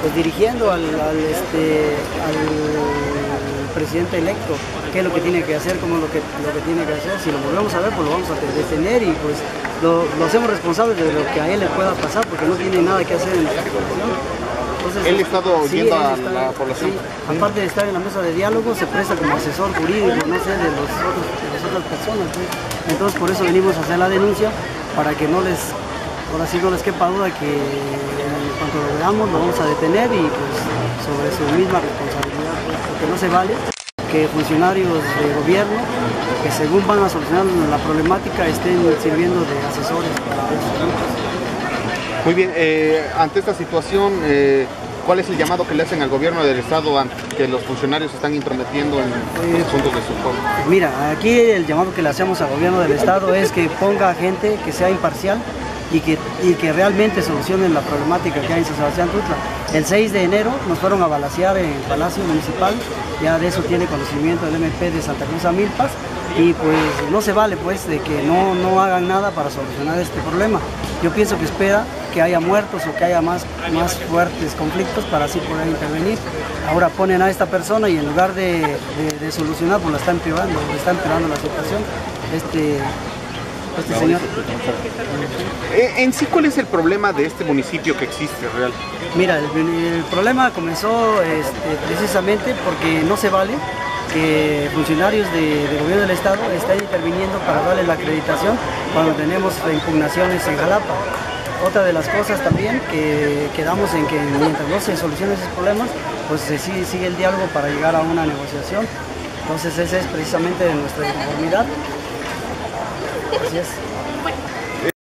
Pues dirigiendo al, al, este, al presidente electo qué es lo que tiene que hacer, cómo es lo que, lo que tiene que hacer. Si lo volvemos a ver, pues lo vamos a detener y pues lo, lo hacemos responsable de lo que a él le pueda pasar porque no tiene nada que hacer en la situación. Entonces, ¿Él ha estado sí, yendo él a está- la población? sí, aparte de estar en la mesa de diálogo, se presta como asesor jurídico, no sé, de, los otros, de las otras personas. Entonces, por eso venimos a hacer la denuncia, para que no les, ahora sí no les quepa duda que en cuanto lo veamos lo vamos a detener y pues sobre su misma responsabilidad, pues, porque no se vale que funcionarios de gobierno que según van a solucionar la problemática estén sirviendo de asesores para estos grupos. Muy bien, eh, ante esta situación, eh, ¿cuál es el llamado que le hacen al gobierno del Estado ante que los funcionarios están intrometiendo en Eh, los asuntos de su pueblo? Mira, aquí el llamado que le hacemos al gobierno del estado es que ponga gente que sea imparcial y que, y que realmente solucionen la problemática que hay en San Sebastián Tutla. El 6 de enero nos fueron a balasear en el Palacio Municipal, ya de eso tiene conocimiento el MP de Santa Cruz a Milpas y pues no se vale pues de que no, no hagan nada para solucionar este problema. Yo pienso que espera que haya muertos o que haya más, más fuertes conflictos para así poder intervenir. Ahora ponen a esta persona y en lugar de, de- de solucionar, pues la están empeorando, está empeorando la situación. Este, este señor. Eh, en sí, ¿cuál es el problema de este municipio que existe real? Mira, el, el problema comenzó este, precisamente porque no se vale que funcionarios de, de gobierno del Estado estén interviniendo para darle la acreditación cuando tenemos impugnaciones en Jalapa. Otra de las cosas también que quedamos en que mientras no se solucionen esos problemas, pues se sigue, sigue el diálogo para llegar a una negociación. Entonces esa es precisamente nuestra inconformidad. yes.